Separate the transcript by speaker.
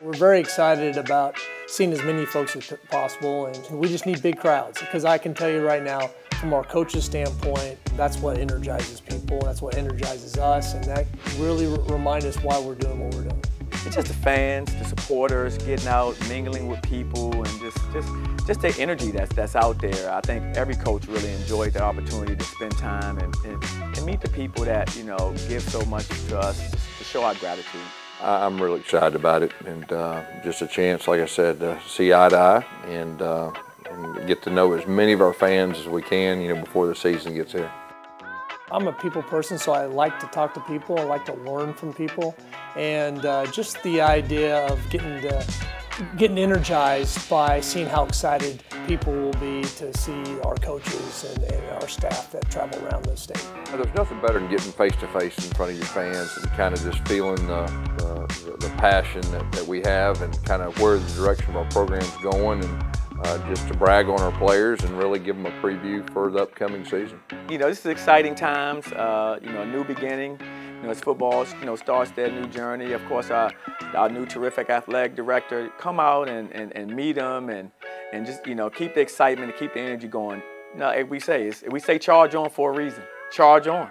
Speaker 1: We're very excited about seeing as many folks as possible, and we just need big crowds because I can tell you right now, from our coaches' standpoint, that's what energizes people, that's what energizes us, and that really reminds us why we're doing what we're doing.
Speaker 2: It's just the fans, the supporters, getting out, mingling with people, and just just just the energy that's that's out there. I think every coach really enjoyed the opportunity to spend time and, and, and meet the people that you know give so much to us to show our gratitude.
Speaker 3: I'm really excited about it, and uh, just a chance, like I said, to see eye to eye and, uh, and get to know as many of our fans as we can, you know, before the season gets here.
Speaker 1: I'm a people person, so I like to talk to people. I like to learn from people, and uh, just the idea of getting to getting energized by seeing how excited people will be to see our coaches and, and our staff that travel around the state.
Speaker 3: There's nothing better than getting face to face in front of your fans and kind of just feeling the, the, the passion that, that, we have and kind of where the direction of our program's going and uh, just to brag on our players and really give them a preview for the upcoming season.
Speaker 2: You know, this is exciting times, uh, you know, a new beginning. You know, as football, you know, starts their new journey. Of course, our, our new terrific athletic director, come out and, and, and meet them and, and just, you know, keep the excitement and keep the energy going. You know, we say, we say charge on for a reason. Charge on.